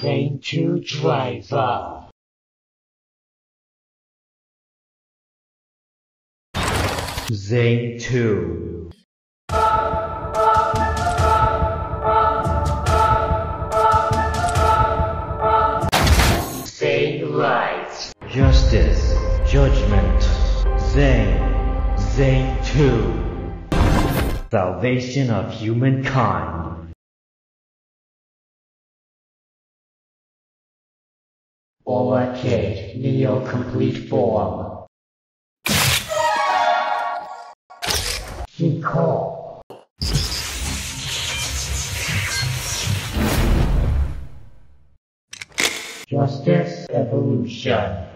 Train to driver. Zein 2. Say right. Justice. Judgment. Zein. Zein 2. Salvation of humankind. All arcade, Neo complete form. Recall. Justice Evolution.